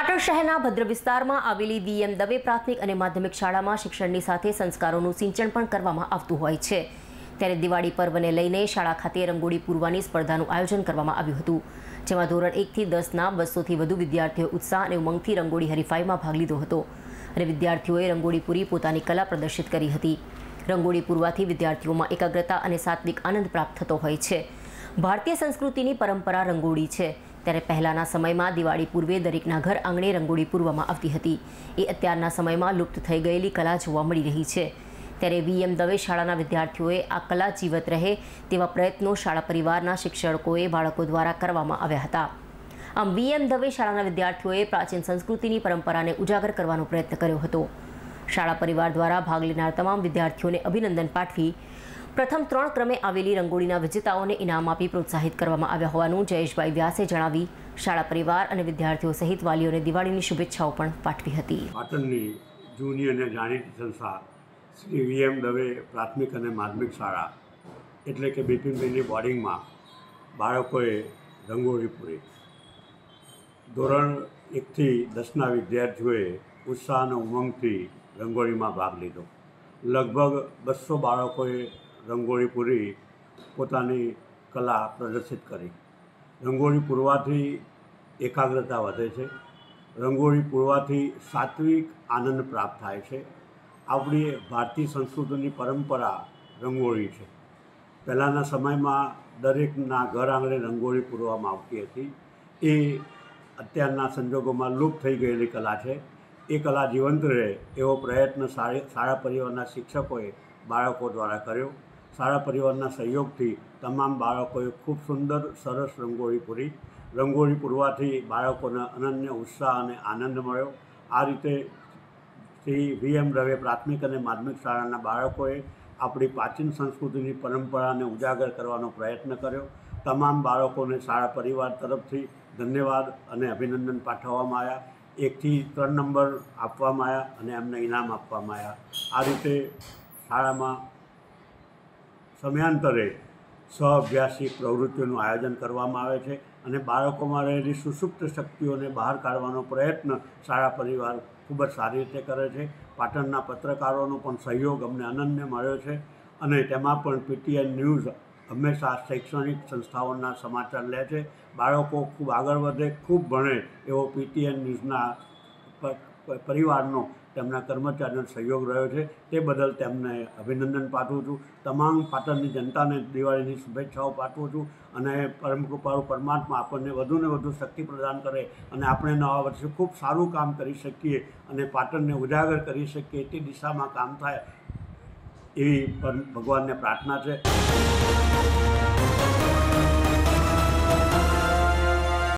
પાટણ શહેરના ભદ્ર વિસ્તારમાં આવેલી વીએમ દવે પ્રાથમિક અને માધ્યમિક શાળામાં શિક્ષણની સાથે સંસ્કારોનું સિંચન પણ કરવામાં આવતું હોય છે. ત્યારે દિવાળી પર્વને લઈને શાળા ખાતે રંગોળી પૂરવાની સ્પર્ધાનું આયોજન કરવામાં આવ્યું હતું. જેમાં ધોરણ એકથી દસના બસોથી વધુ વિદ્યાર્થીઓએ ઉત્સાહ અને ઉમંગથી રંગોળી હરીફાઈમાં ભાગ લીધો હતો અને વિદ્યાર્થીઓએ રંગોળી પૂરી પોતાની કલા પ્રદર્શિત કરી હતી. રંગોળી પૂરવાથી વિદ્યાર્થીઓમાં એકાગ્રતા અને સાત્વિક આનંદ પ્રાપ્ત થતો હોય છે. ભારતીય સંસ્કૃતિની પરંપરા રંગોળી છે. ત્યારે પહેલાંના સમયમાં દિવાળી પૂર્વે દરેકના ઘર આંગણે રંગોળી પૂરવામાં આવતી હતી. એ અત્યારના સમયમાં લુપ્ત થઈ ગયેલી કલા જોવા મળી રહી છે. ત્યારે વીએમ દવે શાળાના વિદ્યાર્થીઓએ આ કલા જીવત રહે તેવા પ્રયત્નો શાળા પરિવારના શિક્ષકોએ બાળકો દ્વારા કરવામાં આવ્યા હતા. આમ વીએમ દવે શાળાના વિદ્યાર્થીઓએ પ્રાચીન સંસ્કૃતિની પરંપરાને ઉજાગર કરવાનો પ્રયત્ન કર્યો હતો. શાળા પરિવાર દ્વારા ભાગ લેનાર તમામ વિદ્યાર્થીઓને અભિનંદન પાઠવી પ્રથમ ત્રણ ક્રમે આવેલી રંગોળીના વિજેતાઓને ઇનામ આપી પ્રોત્સાહિત કરવામાં આવ્યા હોવાનું જયેશભાઈ વ્યાસે જણાવી. શાળા પરિવાર અને વિદ્યાર્થીઓ સહિત વાલીઓને દિવાળીની શુભેચ્છાઓ પણ પાઠવી હતી. પાટણની જૂની અને જાણીતી સંસ્થા શ્રી વીએમ દવે પ્રાથમિક અને માધ્યમિક શાળા એટલે કે બિપિનભાઈની બોર્ડિંગમાં બાળકોએ રંગોળી પૂરી. ધોરણ એકથી દસના વિદ્યાર્થીઓએ ઉત્સાહ અને ઉમંગથી રંગોળીમાં ભાગ લીધો. લગભગ બસો બાળકોએ રંગોળી પૂરી પોતાની કલા પ્રદર્શિત કરી. રંગોળી પૂરવાથી એકાગ્રતા વધે છે. રંગોળી પૂરવાથી સાત્વિક આનંદ પ્રાપ્ત થાય છે. આપણી ભારતીય સંસ્કૃતિની પરંપરા રંગોળી છે. પહેલાંના સમયમાં દરેકના ઘર આંગણે રંગોળી પૂરવામાં આવતી હતી. એ અત્યારના સંજોગોમાં લુપ્ત થઈ ગયેલી કલા છે. એ કલા જીવંત રહે એવો પ્રયત્ન શાળી પરિવારના શિક્ષકોએ બાળકો દ્વારા કર્યો. શાળા પરિવારના સહયોગથી તમામ બાળકોએ ખૂબ સુંદર, સરસ રંગોળી પૂરી. રંગોળી પૂરવાથી બાળકોને અનન્ય ઉત્સાહ અને આનંદ મળ્યો. આ રીતે શ્રી વી એમ રવે પ્રાથમિક અને માધ્યમિક શાળાના બાળકોએ આપણી પ્રાચીન સંસ્કૃતિની પરંપરાને ઉજાગર કરવાનો પ્રયત્ન કર્યો. તમામ બાળકોને શાળા પરિવાર તરફથી ધન્યવાદ અને અભિનંદન પાઠવવામાં આવ્યા. એકથી ત્રણ નંબર આપવામાં આવ્યા અને એમને ઇનામ આપવામાં આવ્યા. આ રીતે શાળામાં સમયાંતરે સહઅભ્યાસી પ્રવૃત્તિઓનું આયોજન કરવામાં આવે છે અને બાળકોમાં રહેલી સુસુપ્ત શક્તિઓને બહાર કાઢવાનો પ્રયત્ન શાળા પરિવાર ખૂબ જ સારી રીતે કરે છે. પાટણના પત્રકારોનો પણ સહયોગ અમને અનન્ય મળ્યો છે અને તેમાં પણ પીટીએન ન્યૂઝ હંમેશા શૈક્ષણિક સંસ્થાઓના સમાચાર લે છે. બાળકો ખૂબ આગળ વધે, ખૂબ ભણે એવો પીટીએન ન્યૂઝના પરિવારનો તેમના કર્મચારીનો સહયોગ રહ્યો છે. તે બદલ તેમને અભિનંદન પાઠવું છું. તમામ પાટણની જનતાને દિવાળીની શુભેચ્છાઓ પાઠવું છું અને પરમ કૃપાળુ પરમાત્મા આપણને વધુને વધુ શક્તિ પ્રદાન કરે અને આપણે નવા વર્ષે ખૂબ સારું કામ કરી શકીએ અને પાટણને ઉજાગર કરી શકીએ તે દિશામાં કામ થાય એવી ભગવાનને પ્રાર્થના છે.